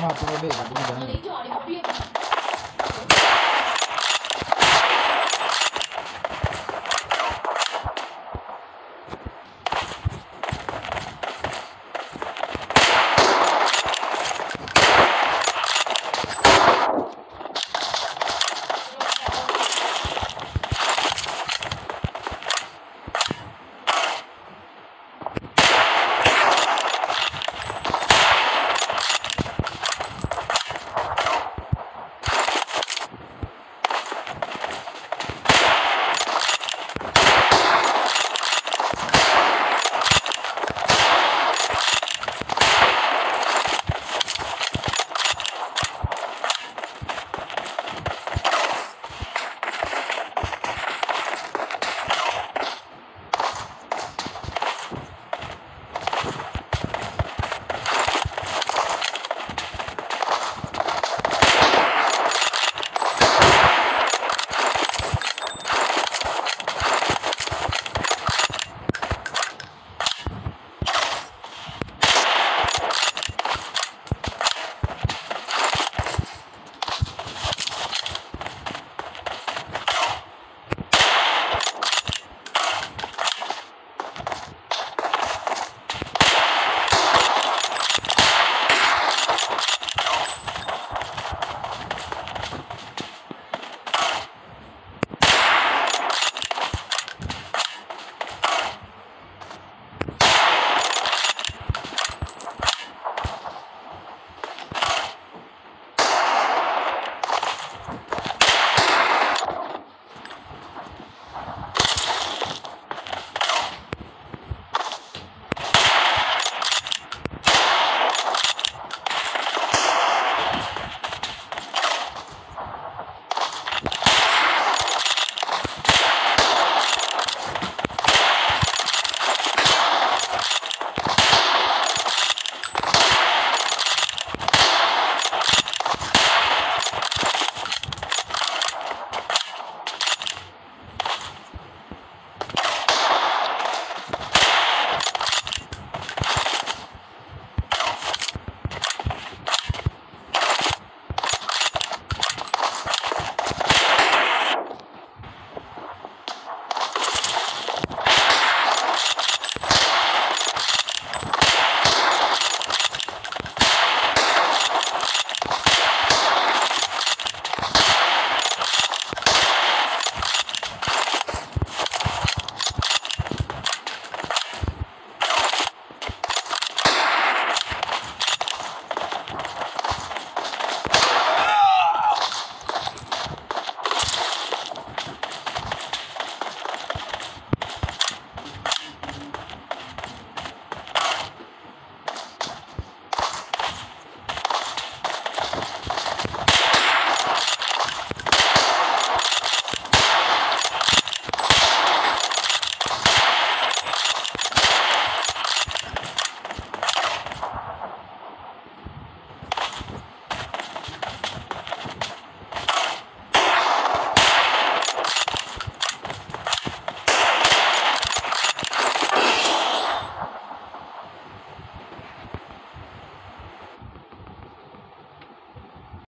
那不会累的，不会累。